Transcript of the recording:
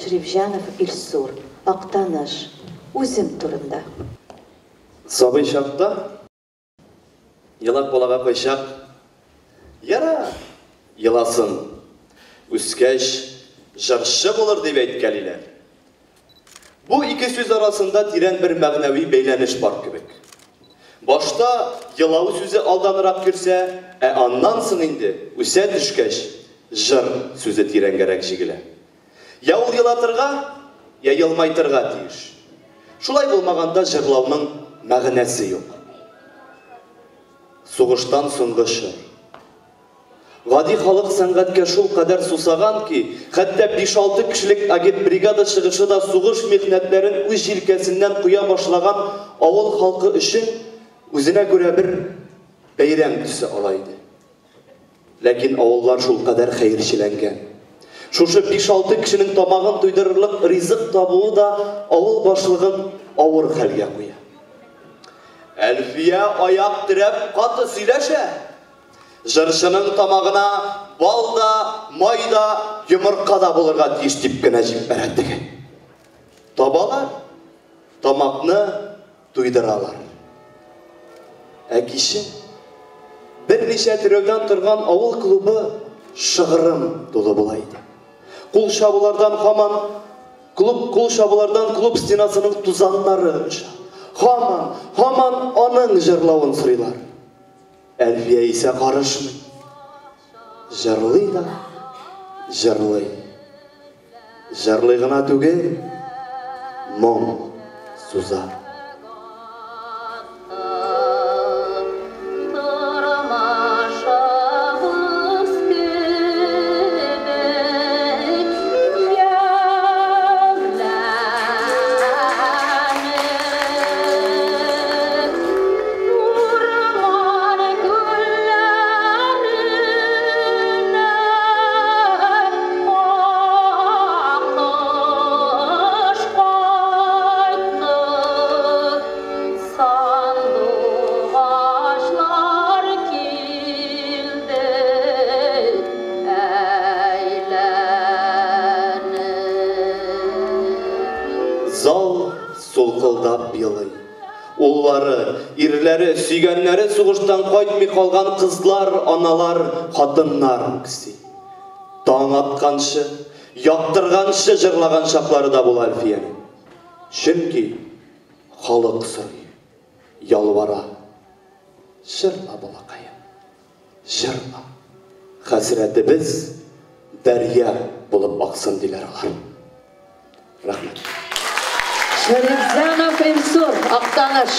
шәрифжанов илсур актаныш үзем турында. Сабый шақта елақ балаға қойшақ. Яра еласын. Үскәш жыршы болыр деп әйткәлиләр бұл ике сөз арасында тирән бір мәғнәви бәйләнеш бар кебек. Башта елау сөзі алданырақ кірсе ә аннан соң инде үсә төшкәч жыр сөзі тирәнгәрәк я ул елатырга я елмайтырга тиеш шулай булмаганда жырлауның мәгънәсе юк сугыштан соңгы шыр Гади халык сәнгатькә шул кадәр сусаган ки, хәтта 5-6 кешелек агит бригада чыгышы да сугыш мехнәтләрен үз җилкәсеннән куя башлаган авыл халкы өчен үзенә күрә бер бәйрәм төсе ала иде. Ләкин авыллар шул кадәр хәерчеләнгән. Шушы 5-6 кешенең тамагын туйдырырлык ризык табуы да авыл башлыгын авыр хәлгә куя. Әлфия аяк терәп каты сөйләшә. Жыршының тамағына бал да, май да, йомырқа да тиіс деп кінә жібәрәттігі. Табалар, тамақны туйдыралар. Әкиші, бір неше түрегден тұрған ауыл клубы шығырым долы болайды. Құл шабылардан хаман, клуб құл шабылардан клуб стенасының тузанлары ұша. Хаман, хаман оның жырлауын сұрайлар. Әлфия исә қарышмый. Жырлый да, жырлый. Жырлый ғына түгел, мұң сузар. Солқылдап белый. Уллары, ирләре, сөйгәннәре сугыштан кайтмый калган кызлар, аналар, хатыннар киси. Таң атканчы, яктырганчы җырлаган чаклары да була Әлфиянең. Чөнки халык сорый, ялвара. Жырла балакаем. Жырла. Хәсрәтебез дәрья булып аксын диләр алар. Рахмет. Шәрифжанов илсур актаныш